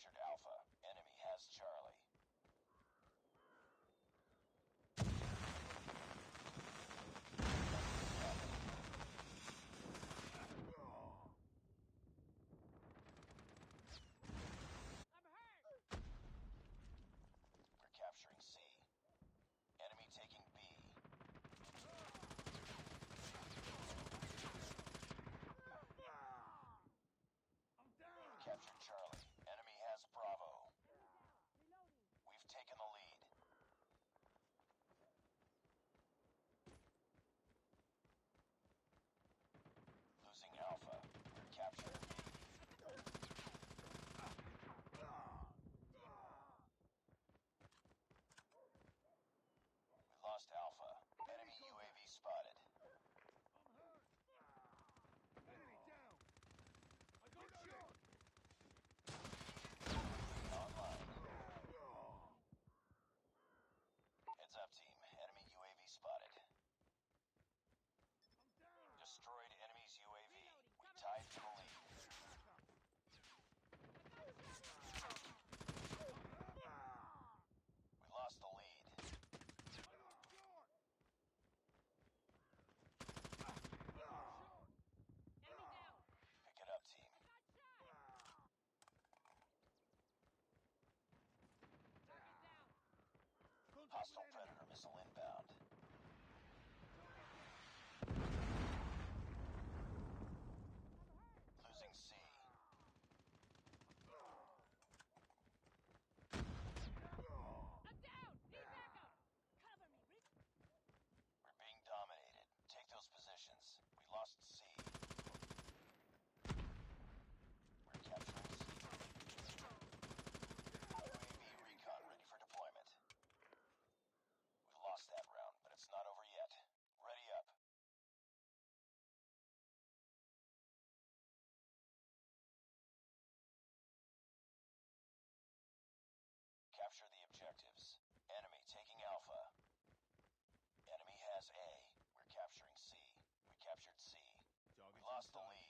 captured Alpha. Enemy has Charlie. Target's